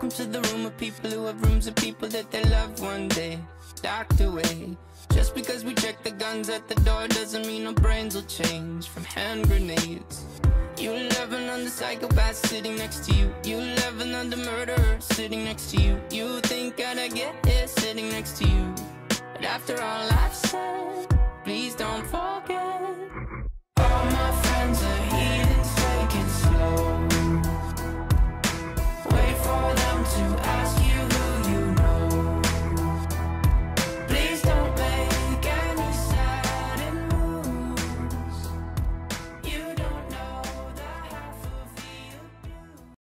Welcome to the room of people who have rooms of people that they love one day docked away. Just because we check the guns at the door doesn't mean our brains will change from hand grenades. You love another psychopath sitting next to you. You love another murderer sitting next to you. You think I'd get it sitting next to you. But after all I've said,